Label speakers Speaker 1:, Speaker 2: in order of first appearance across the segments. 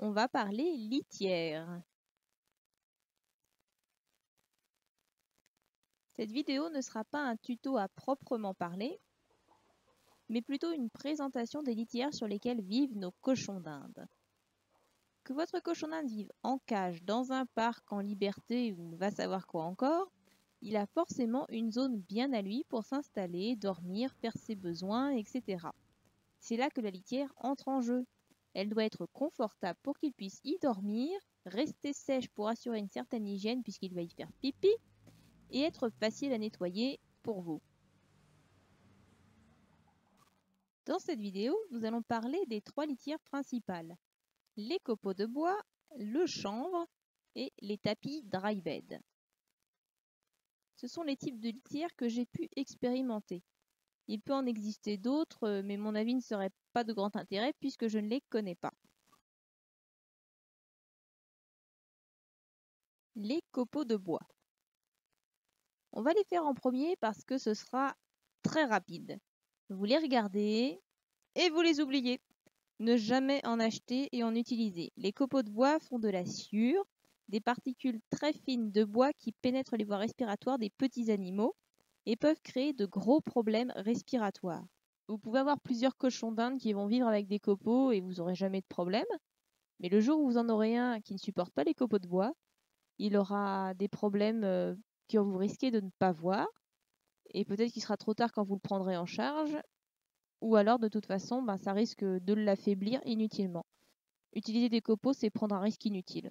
Speaker 1: on va parler litière. Cette vidéo ne sera pas un tuto à proprement parler, mais plutôt une présentation des litières sur lesquelles vivent nos cochons d'Inde. Que votre cochon d'Inde vive en cage, dans un parc, en liberté ou va savoir quoi encore, il a forcément une zone bien à lui pour s'installer, dormir, faire ses besoins, etc. C'est là que la litière entre en jeu. Elle doit être confortable pour qu'il puisse y dormir, rester sèche pour assurer une certaine hygiène puisqu'il va y faire pipi, et être facile à nettoyer pour vous. Dans cette vidéo, nous allons parler des trois litières principales. Les copeaux de bois, le chanvre et les tapis dry bed. Ce sont les types de litières que j'ai pu expérimenter. Il peut en exister d'autres, euh, mais mon avis ne serait pas de grand intérêt puisque je ne les connais pas. Les copeaux de bois. On va les faire en premier parce que ce sera très rapide. Vous les regardez et vous les oubliez. Ne jamais en acheter et en utiliser. Les copeaux de bois font de la sciure, des particules très fines de bois qui pénètrent les voies respiratoires des petits animaux et peuvent créer de gros problèmes respiratoires. Vous pouvez avoir plusieurs cochons d'Inde qui vont vivre avec des copeaux et vous n'aurez jamais de problème. Mais le jour où vous en aurez un qui ne supporte pas les copeaux de bois, il aura des problèmes euh, que vous risquez de ne pas voir. Et peut-être qu'il sera trop tard quand vous le prendrez en charge. Ou alors, de toute façon, ben, ça risque de l'affaiblir inutilement. Utiliser des copeaux, c'est prendre un risque inutile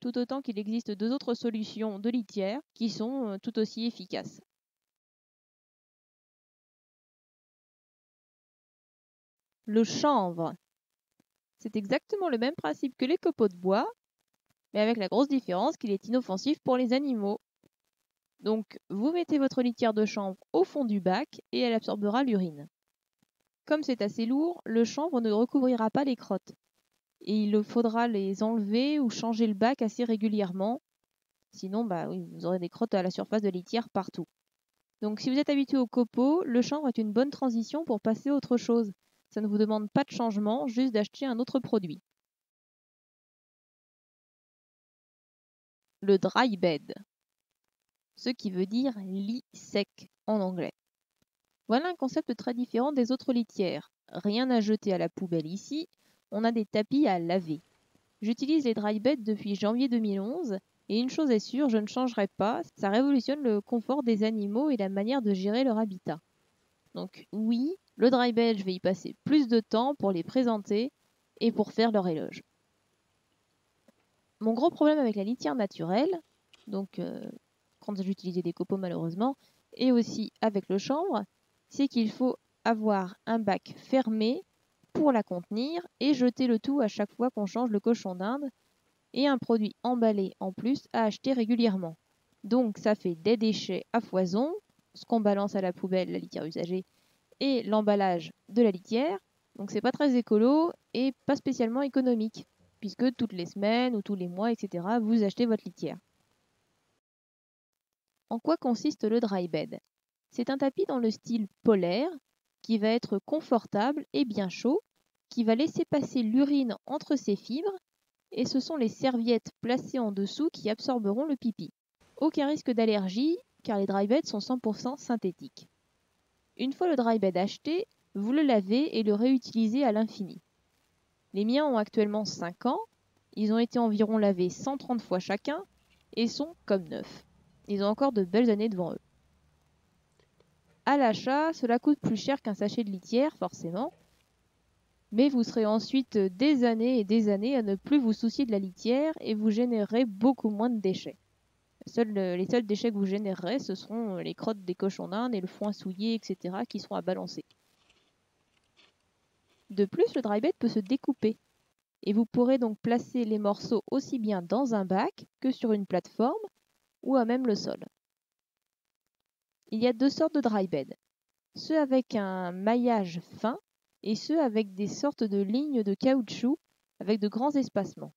Speaker 1: tout autant qu'il existe deux autres solutions de litière qui sont euh, tout aussi efficaces. Le chanvre. C'est exactement le même principe que les copeaux de bois, mais avec la grosse différence qu'il est inoffensif pour les animaux. Donc, vous mettez votre litière de chanvre au fond du bac et elle absorbera l'urine. Comme c'est assez lourd, le chanvre ne recouvrira pas les crottes et il faudra les enlever ou changer le bac assez régulièrement. Sinon, bah vous aurez des crottes à la surface de litière partout. Donc si vous êtes habitué au copeaux, le chanvre est une bonne transition pour passer à autre chose. Ça ne vous demande pas de changement, juste d'acheter un autre produit. Le dry bed, ce qui veut dire lit sec en anglais. Voilà un concept très différent des autres litières. Rien à jeter à la poubelle ici, on a des tapis à laver. J'utilise les dry beds depuis janvier 2011 et une chose est sûre, je ne changerai pas, ça révolutionne le confort des animaux et la manière de gérer leur habitat. Donc oui, le dry bed, je vais y passer plus de temps pour les présenter et pour faire leur éloge. Mon gros problème avec la litière naturelle, donc euh, quand j'utilisais des copeaux malheureusement, et aussi avec le chanvre, c'est qu'il faut avoir un bac fermé pour la contenir et jeter le tout à chaque fois qu'on change le cochon d'Inde et un produit emballé en plus à acheter régulièrement. Donc ça fait des déchets à foison, ce qu'on balance à la poubelle, la litière usagée, et l'emballage de la litière. Donc c'est pas très écolo et pas spécialement économique, puisque toutes les semaines ou tous les mois, etc., vous achetez votre litière. En quoi consiste le dry bed? C'est un tapis dans le style polaire qui va être confortable et bien chaud qui va laisser passer l'urine entre ses fibres et ce sont les serviettes placées en dessous qui absorberont le pipi. Aucun risque d'allergie car les dry beds sont 100% synthétiques. Une fois le dry bed acheté, vous le lavez et le réutilisez à l'infini. Les miens ont actuellement 5 ans, ils ont été environ lavés 130 fois chacun et sont comme neufs. Ils ont encore de belles années devant eux. À l'achat, cela coûte plus cher qu'un sachet de litière, forcément, mais vous serez ensuite des années et des années à ne plus vous soucier de la litière et vous générerez beaucoup moins de déchets. Euh, les seuls déchets que vous générerez, ce seront euh, les crottes des cochons d'Inde et le foin souillé, etc., qui seront à balancer. De plus, le dry bed peut se découper. Et vous pourrez donc placer les morceaux aussi bien dans un bac que sur une plateforme ou à même le sol. Il y a deux sortes de dry bed. Ceux avec un maillage fin et ce avec des sortes de lignes de caoutchouc avec de grands espacements.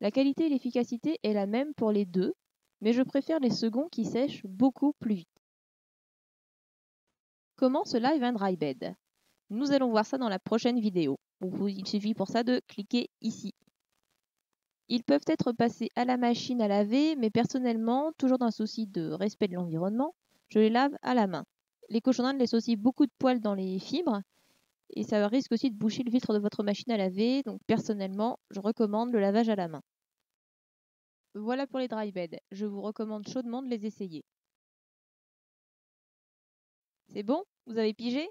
Speaker 1: La qualité et l'efficacité est la même pour les deux, mais je préfère les seconds qui sèchent beaucoup plus vite. Comment se live un dry bed Nous allons voir ça dans la prochaine vidéo. Il suffit pour ça de cliquer ici. Ils peuvent être passés à la machine à laver, mais personnellement, toujours dans un souci de respect de l'environnement, je les lave à la main. Les cochons d'Inde laissent aussi beaucoup de poils dans les fibres et ça risque aussi de boucher le filtre de votre machine à laver. Donc personnellement, je recommande le lavage à la main. Voilà pour les dry beds. Je vous recommande chaudement de les essayer. C'est bon? Vous avez pigé?